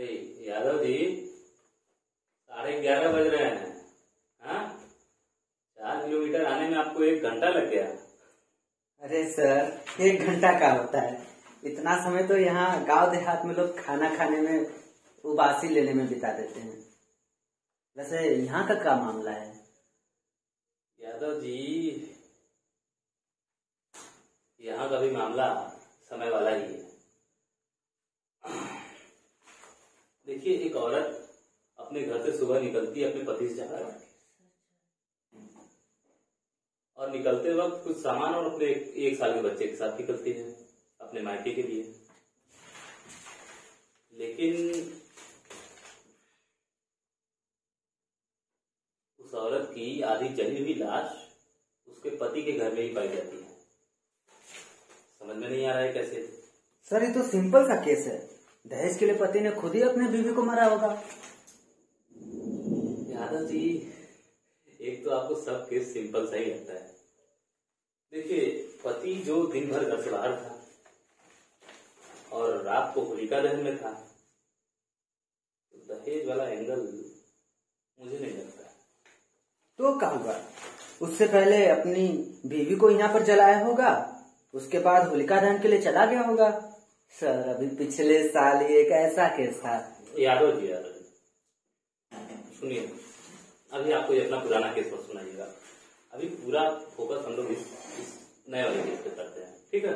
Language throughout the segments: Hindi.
यादव जी साढ़े ग्यारह बज रहे हैं। हाँ? चार किलोमीटर आने में आपको एक घंटा लग गया। अरे सर एक घंटा का होता है। इतना समय तो यहाँ गाँव देहात में लोग खाना खाने में उबासी लेने में बिता देते हैं। वैसे यहाँ का क्या मामला है? यादव जी यहाँ का भी मामला समय वाला ही है। देखिए एक औरत अपने घर से सुबह निकलती है अपने पति से करके और निकलते वक्त कुछ सामान और अपने एक, एक साल के बच्चे के साथ निकलती है अपने मायके के लिए। लेकिन उस औरत की आधी जली हुई लाश उसके पति के घर में ही पाई जाती है। समझ में नहीं आ रहा है कैसे? सर ये तो सिंपल सा केस है। दहेज के लिए पति ने खुद ही अपने बीवी को मारा होगा। यादव जी एक तो आपको सब केस सिंपल सा ही लगता है। देखिए पति जो दिन भर घर से बाहर था और रात को होलिका दहन में था तो दहेज वाला एंगल मुझे नहीं लगता। तो क्या होगा उससे पहले अपनी बीवी को यहाँ पर जलाया होगा उसके बाद होलिका दहन के लिए चला गया होगा। सर अभी पिछले साल ही एक ऐसा केस था। यादव जी यादव सुनिए अभी आपको ये अपना पुराना केस मत सुनाइएगा। अभी पूरा फोकस हम लोग इस, इस नए वाले केस पे करते हैं ठीक है?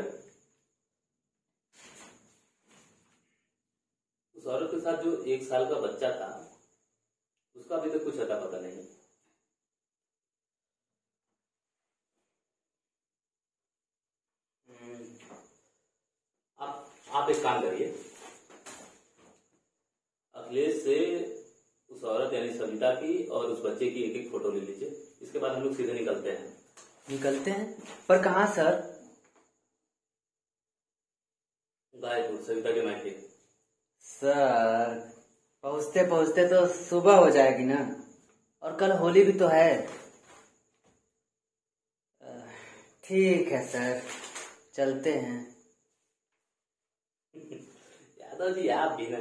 उस औरत के साथ जो एक साल का बच्चा था उसका अभी तक कुछ अता पता नहीं आप एक काम करिए। अखिलेश से उस औरत यानी सविता की और उस बच्चे की एक एक फ़ोटो ले लीजिए। इसके बाद हम लोग सीधे निकलते हैं। निकलते हैं? पर कहा सर? गायपुर सविता के मायके। सर पहुँचते पहुँचते तो सुबह हो जाएगी ना? और कल होली भी तो है। ठीक है सर। चलते हैं। यादव जी आप भी ना